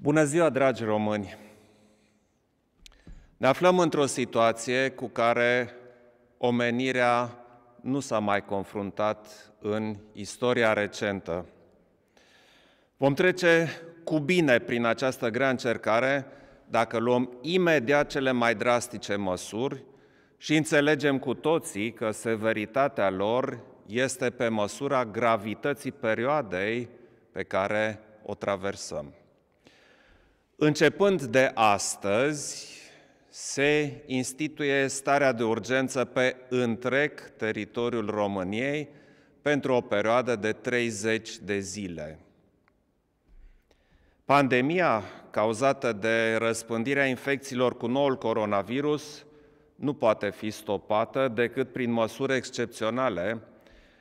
Bună ziua, dragi români! Ne aflăm într-o situație cu care omenirea nu s-a mai confruntat în istoria recentă. Vom trece cu bine prin această grea încercare dacă luăm imediat cele mai drastice măsuri și înțelegem cu toții că severitatea lor este pe măsura gravității perioadei pe care o traversăm. Începând de astăzi, se instituie starea de urgență pe întreg teritoriul României pentru o perioadă de 30 de zile. Pandemia cauzată de răspândirea infecțiilor cu noul coronavirus nu poate fi stopată decât prin măsuri excepționale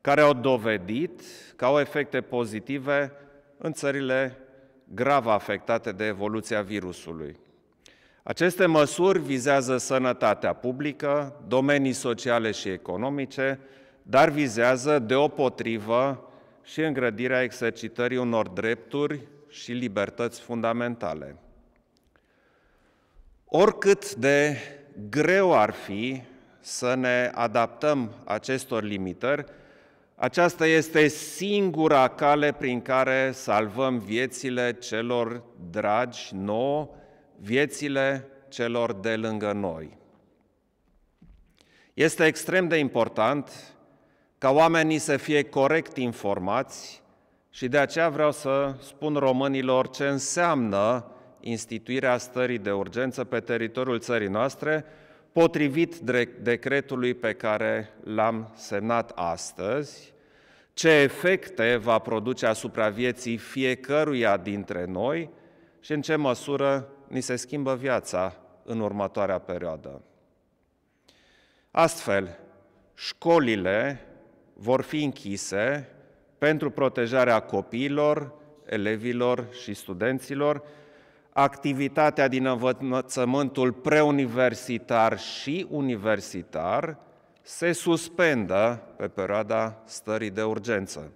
care au dovedit că au efecte pozitive în țările grav afectate de evoluția virusului. Aceste măsuri vizează sănătatea publică, domenii sociale și economice, dar vizează deopotrivă și îngrădirea exercitării unor drepturi și libertăți fundamentale. Oricât de greu ar fi să ne adaptăm acestor limitări, aceasta este singura cale prin care salvăm viețile celor dragi nouă, viețile celor de lângă noi. Este extrem de important ca oamenii să fie corect informați și de aceea vreau să spun românilor ce înseamnă instituirea stării de urgență pe teritoriul țării noastre, potrivit decretului pe care l-am semnat astăzi, ce efecte va produce asupra vieții fiecăruia dintre noi și în ce măsură ni se schimbă viața în următoarea perioadă. Astfel, școlile vor fi închise pentru protejarea copiilor, elevilor și studenților, activitatea din învățământul preuniversitar și universitar se suspendă pe perioada stării de urgență.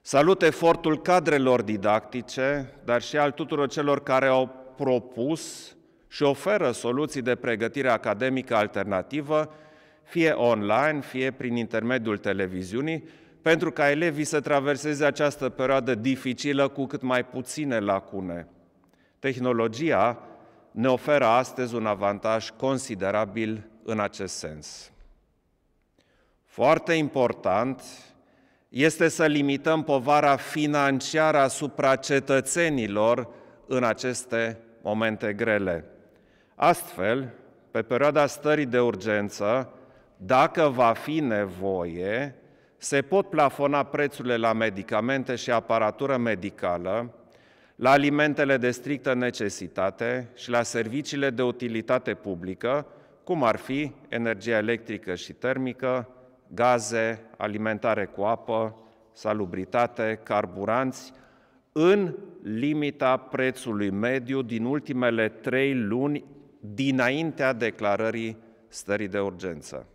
Salut efortul cadrelor didactice, dar și al tuturor celor care au propus și oferă soluții de pregătire academică alternativă, fie online, fie prin intermediul televiziunii, pentru ca elevii să traverseze această perioadă dificilă cu cât mai puține lacune. Tehnologia ne oferă astăzi un avantaj considerabil în acest sens. Foarte important este să limităm povara financiară asupra cetățenilor în aceste momente grele. Astfel, pe perioada stării de urgență, dacă va fi nevoie, se pot plafona prețurile la medicamente și aparatură medicală, la alimentele de strictă necesitate și la serviciile de utilitate publică, cum ar fi energia electrică și termică, gaze, alimentare cu apă, salubritate, carburanți, în limita prețului mediu din ultimele trei luni dinaintea declarării stării de urgență.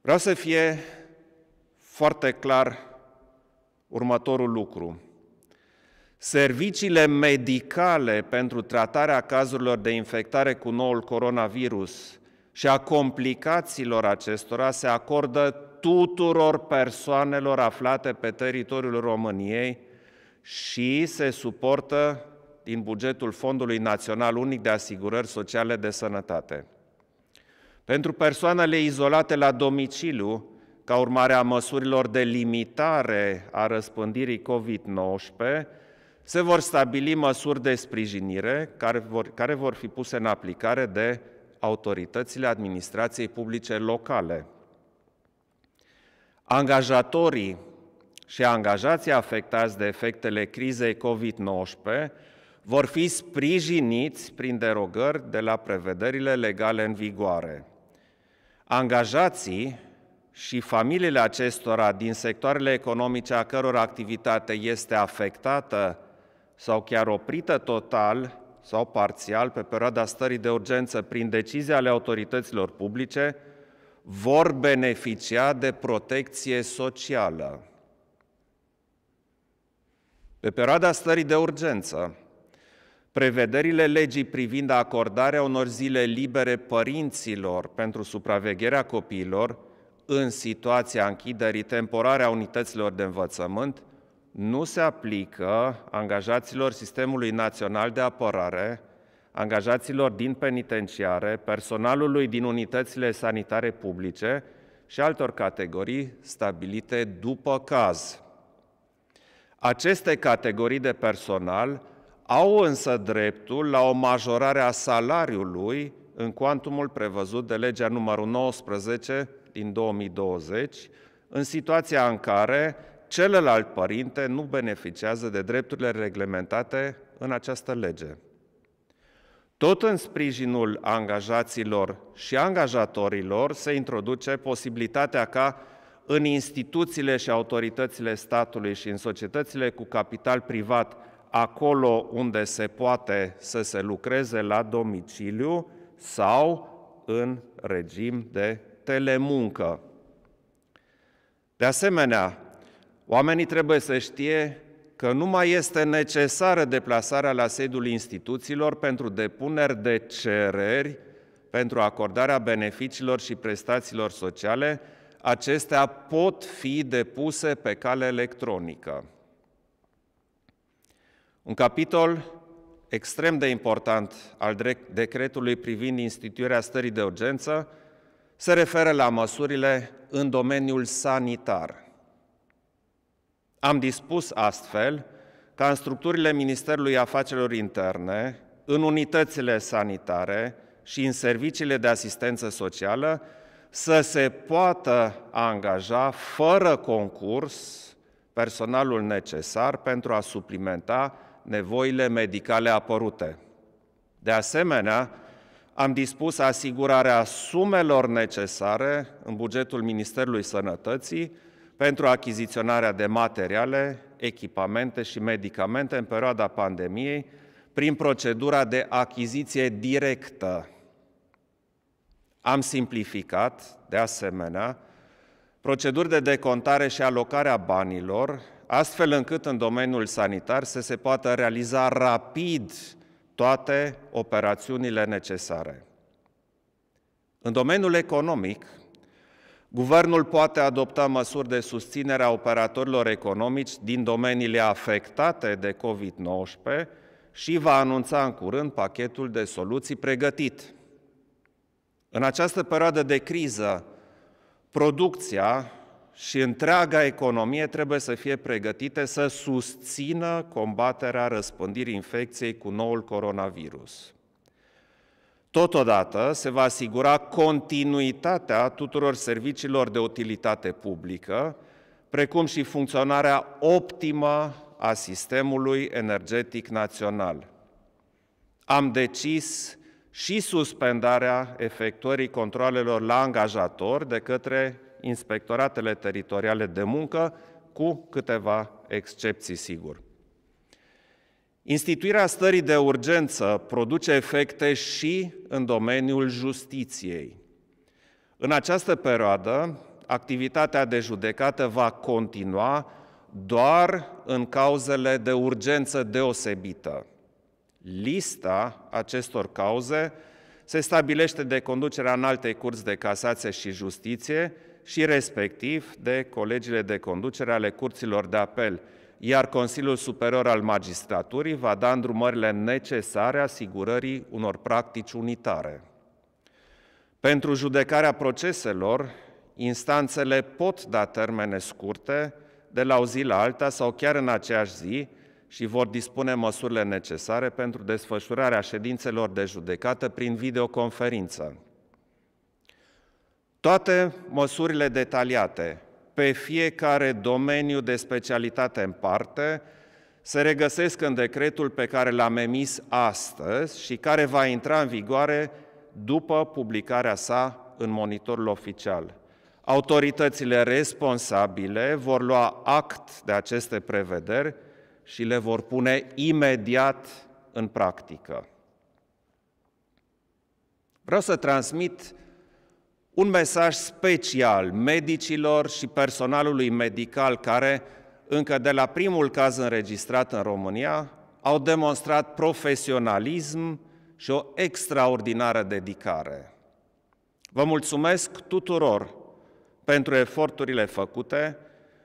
Vreau să fie foarte clar următorul lucru. Serviciile medicale pentru tratarea cazurilor de infectare cu noul coronavirus și a complicațiilor acestora se acordă tuturor persoanelor aflate pe teritoriul României și se suportă din bugetul Fondului Național Unic de Asigurări Sociale de Sănătate. Pentru persoanele izolate la domiciliu, ca urmare a măsurilor de limitare a răspândirii COVID-19, se vor stabili măsuri de sprijinire care vor, care vor fi puse în aplicare de autoritățile administrației publice locale. Angajatorii și angajații afectați de efectele crizei COVID-19 vor fi sprijiniți prin derogări de la prevederile legale în vigoare. Angajații și familiile acestora din sectoarele economice a căror activitate este afectată sau chiar oprită total sau parțial pe perioada stării de urgență prin decizia ale autorităților publice, vor beneficia de protecție socială. Pe perioada stării de urgență, prevederile legii privind acordarea unor zile libere părinților pentru supravegherea copiilor în situația închiderii temporare a unităților de învățământ nu se aplică angajaților Sistemului Național de Apărare, angajaților din penitenciare, personalului din unitățile sanitare publice și altor categorii stabilite după caz. Aceste categorii de personal au însă dreptul la o majorare a salariului în cuantumul prevăzut de legea numărul 19 din 2020, în situația în care celălalt părinte nu beneficiază de drepturile reglementate în această lege. Tot în sprijinul angajaților și angajatorilor se introduce posibilitatea ca în instituțiile și autoritățile statului și în societățile cu capital privat, acolo unde se poate să se lucreze la domiciliu sau în regim de telemuncă. De asemenea, oamenii trebuie să știe că nu mai este necesară deplasarea la sediul instituțiilor pentru depuneri de cereri pentru acordarea beneficiilor și prestațiilor sociale, acestea pot fi depuse pe cale electronică. Un capitol extrem de important al decretului privind instituirea stării de urgență se referă la măsurile în domeniul sanitar. Am dispus astfel ca în structurile Ministerului Afacerilor Interne, în unitățile sanitare și în serviciile de asistență socială să se poată angaja fără concurs personalul necesar pentru a suplimenta nevoile medicale apărute. De asemenea, am dispus asigurarea sumelor necesare în bugetul Ministerului Sănătății pentru achiziționarea de materiale, echipamente și medicamente în perioada pandemiei prin procedura de achiziție directă. Am simplificat, de asemenea, proceduri de decontare și alocare a banilor, astfel încât în domeniul sanitar să se poată realiza rapid toate operațiunile necesare. În domeniul economic, Guvernul poate adopta măsuri de susținere a operatorilor economici din domeniile afectate de COVID-19 și va anunța în curând pachetul de soluții pregătit. În această perioadă de criză, producția și întreaga economie trebuie să fie pregătite să susțină combaterea răspândirii infecției cu noul coronavirus. Totodată se va asigura continuitatea tuturor serviciilor de utilitate publică, precum și funcționarea optimă a sistemului energetic național. Am decis și suspendarea efectuării controlelor la angajator de către inspectoratele teritoriale de muncă, cu câteva excepții, sigur. Instituirea stării de urgență produce efecte și în domeniul justiției. În această perioadă, activitatea de judecată va continua doar în cauzele de urgență deosebită. Lista acestor cauze se stabilește de conducerea în alte curți de casație și justiție și respectiv de colegiile de conducere ale curților de apel, iar Consiliul Superior al Magistraturii va da îndrumările necesare asigurării unor practici unitare. Pentru judecarea proceselor, instanțele pot da termene scurte, de la o zi la alta sau chiar în aceeași zi, și vor dispune măsurile necesare pentru desfășurarea ședințelor de judecată prin videoconferință. Toate măsurile detaliate pe fiecare domeniu de specialitate în parte, se regăsesc în decretul pe care l-am emis astăzi și care va intra în vigoare după publicarea sa în monitorul oficial. Autoritățile responsabile vor lua act de aceste prevederi și le vor pune imediat în practică. Vreau să transmit un mesaj special medicilor și personalului medical care încă de la primul caz înregistrat în România, au demonstrat profesionalism și o extraordinară dedicare. Vă mulțumesc tuturor pentru eforturile făcute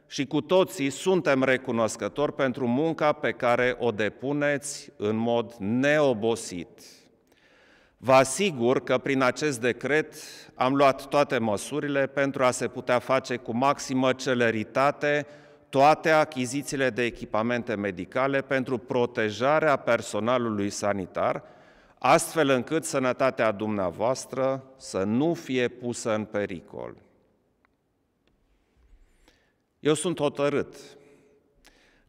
și cu toții suntem recunoscători pentru munca pe care o depuneți în mod neobosit. Vă asigur că prin acest decret am luat toate măsurile pentru a se putea face cu maximă celeritate toate achizițiile de echipamente medicale pentru protejarea personalului sanitar, astfel încât sănătatea dumneavoastră să nu fie pusă în pericol. Eu sunt hotărât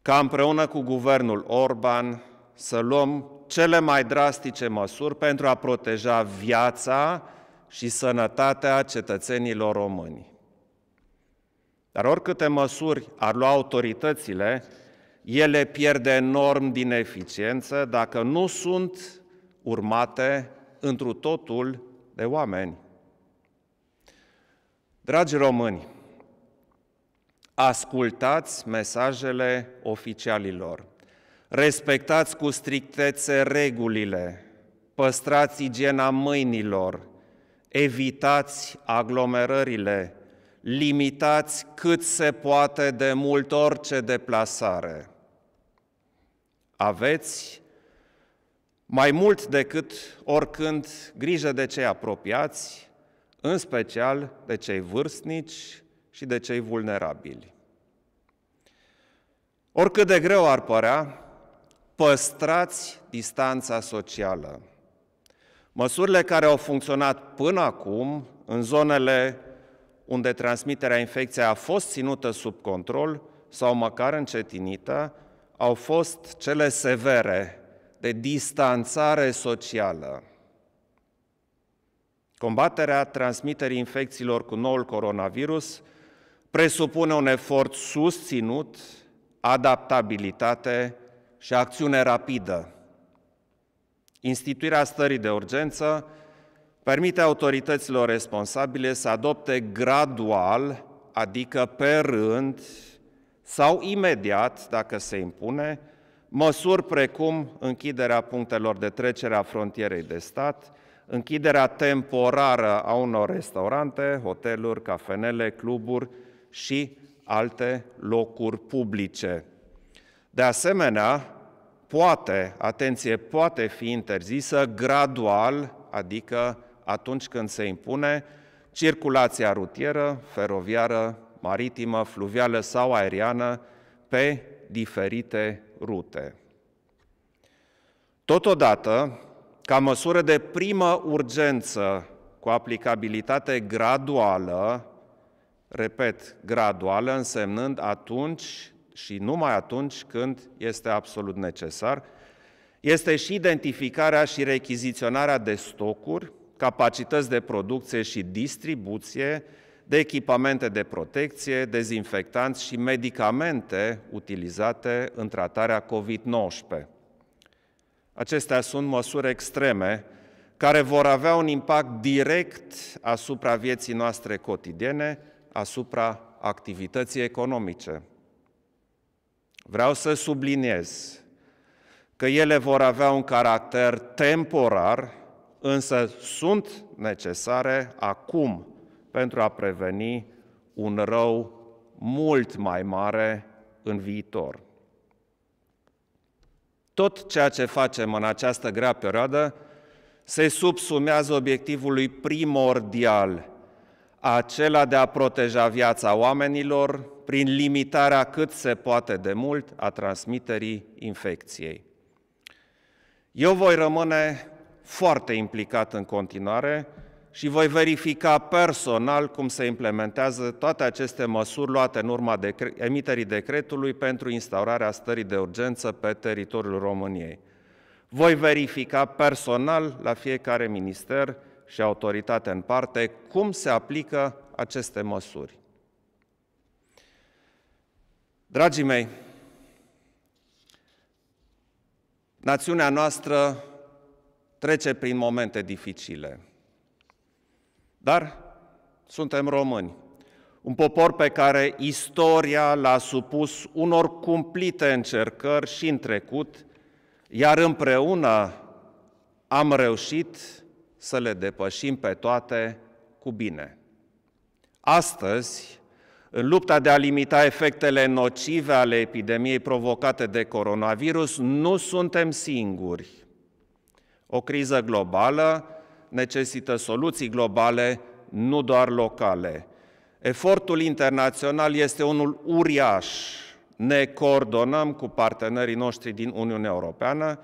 ca împreună cu guvernul Orban să luăm cele mai drastice măsuri pentru a proteja viața și sănătatea cetățenilor români. Dar oricâte măsuri ar lua autoritățile, ele pierd enorm din eficiență dacă nu sunt urmate întru totul de oameni. Dragi români, ascultați mesajele oficialilor, respectați cu strictețe regulile, păstrați igiena mâinilor, evitați aglomerările, limitați cât se poate de mult orice deplasare. Aveți mai mult decât oricând grijă de cei apropiați, în special de cei vârstnici și de cei vulnerabili. Oricât de greu ar părea, păstrați distanța socială. Măsurile care au funcționat până acum în zonele unde transmiterea infecției a fost ținută sub control sau măcar încetinită, au fost cele severe de distanțare socială. Combaterea transmiterii infecțiilor cu noul coronavirus presupune un efort susținut, adaptabilitate și acțiune rapidă. Instituirea stării de urgență permite autorităților responsabile să adopte gradual, adică pe rând sau imediat, dacă se impune, măsuri precum închiderea punctelor de trecere a frontierei de stat, închiderea temporară a unor restaurante, hoteluri, cafenele, cluburi și alte locuri publice. De asemenea, poate, atenție, poate fi interzisă gradual, adică atunci când se impune circulația rutieră, feroviară, maritimă, fluvială sau aeriană pe diferite rute. Totodată, ca măsură de primă urgență cu aplicabilitate graduală, repet, graduală, însemnând atunci și numai atunci când este absolut necesar, este și identificarea și rechiziționarea de stocuri capacități de producție și distribuție de echipamente de protecție, dezinfectanți și medicamente utilizate în tratarea COVID-19. Acestea sunt măsuri extreme care vor avea un impact direct asupra vieții noastre cotidiene, asupra activității economice. Vreau să subliniez că ele vor avea un caracter temporar însă sunt necesare acum pentru a preveni un rău mult mai mare în viitor. Tot ceea ce facem în această grea perioadă se subsumează obiectivului primordial, acela de a proteja viața oamenilor prin limitarea cât se poate de mult a transmiterii infecției. Eu voi rămâne foarte implicat în continuare și voi verifica personal cum se implementează toate aceste măsuri luate în urma decre- emiterii decretului pentru instaurarea stării de urgență pe teritoriul României. Voi verifica personal la fiecare minister și autoritate în parte cum se aplică aceste măsuri. Dragii mei, națiunea noastră trece prin momente dificile. Dar suntem români. un popor pe care istoria l-a supus unor cumplite încercări și în trecut, iar împreună am reușit să le depășim pe toate cu bine. Astăzi, în lupta de a limita efectele nocive ale epidemiei provocate de coronavirus, nu suntem singuri. O criză globală necesită soluții globale, nu doar locale. Efortul internațional este unul uriaș. Ne coordonăm cu partenerii noștri din Uniunea Europeană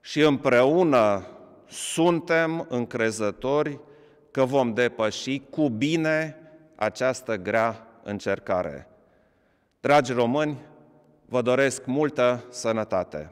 și împreună suntem încrezători că vom depăși cu bine această grea încercare. Dragi români, vă doresc multă sănătate!